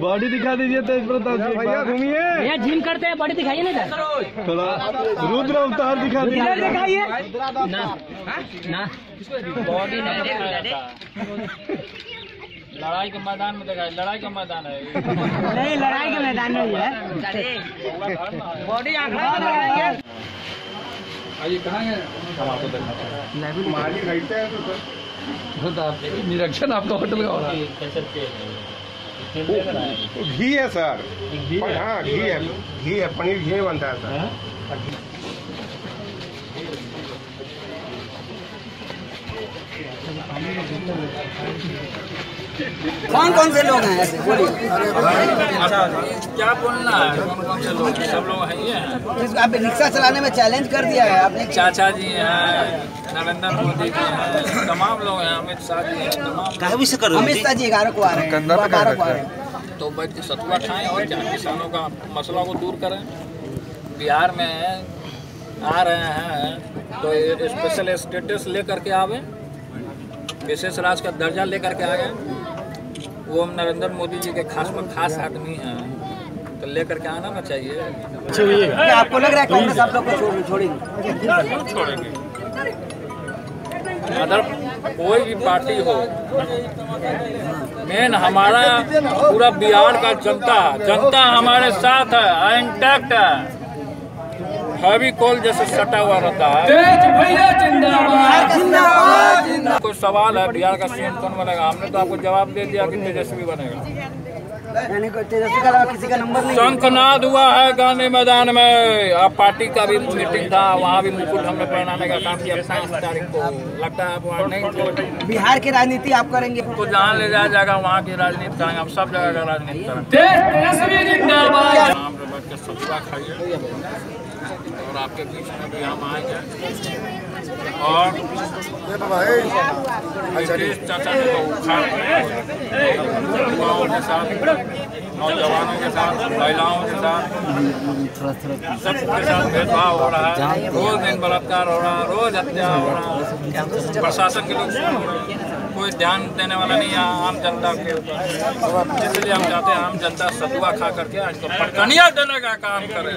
Body दिखा दीजिए तेज प्रताप जी भैया घूमिए। भैया जिम करते हैं बॉडी दिखाइए ना थोड़ा रुद्र अवतार दिखा दीजिए दिखाइए। ना ना। बॉडी लड़ाई के मैदान में देखा लड़ाई का मैदान है। नहीं लड़ाई के मैदान में ही है। बॉडी आंकड़ा निरीक्षण आपका होटल का हो रहा है? घी है सर। हाँ? घी है। घी है पनीर घी बनता है सर। कौन कौन से लोग हैं ऐसे? बोलिए। क्या बोलना है? कौन कौन से लोग? सब लोग हैं ही। आप रिक्शा चलाने में चैलेंज कर दिया है आपने। चाचा जी हैं। नरेंद्र मोदी जी हैं। तमाम लोग हैं अमित शाह जी हैं तमाम अमित शाह जी ग्यारह को आ रहे हैं। बारह को आ रहे हैं। तो बच सतुआ खाएँ और क्या किसानों का मसला को दूर करें। बिहार में आ रहे हैं तो स्पेशल स्टेटस लेकर के आवे। विशेष राज का दर्जा लेकर के आ गए। वो हम नरेंद्र मोदी जी के खास में खास आदमी हैं। तो लेकर के आना ना चाहिए। आपको लग रहा है कांग्रेस आप लोग को छोड़ छोड़ेंगे? अदर कोई भी पार्टी हो मेन हमारा पूरा बिहार का जनता जनता हमारे साथ है इंटैक्ट है। हैवी कॉल जैसे सटा हुआ रहता है। कोई सवाल है? बिहार का सीएम कौन बनेगा? हमने तो आपको जवाब दे दिया कि तेजस्वी बनेगा। यानी कोई तेजस्वी का अलावा किसी का नंबर नहीं शंखनाद हुआ है गांधी मैदान में। अब पार्टी का भी मीटिंग था वहाँ भी मुकुट हमने पहनाने का काम किया। सात तारीख को लगता है वहाँ नहीं तो बिहार की राजनीति आप करेंगे? तो जहाँ ले जाया जाएगा वहाँ की राजनीति करेंगे। हम सब जगह का राजनीति करेंगे। और आपके बीच में भी हम आएँगे और चाचा जी को उखाड़ युवाओं के साथ नौजवानों के साथ महिलाओं के साथ सबके साथ भेदभाव हो रहा है। रोज दिन बलात्कार हो रहा है रोज हत्या हो रहा है। प्रशासन के लोग कोई ध्यान देने वाला नहीं है आम जनता के ऊपर। इसलिए हम चाहते हैं आम जनता सतुआ खा करके आज को पटकनिया देने का काम करे।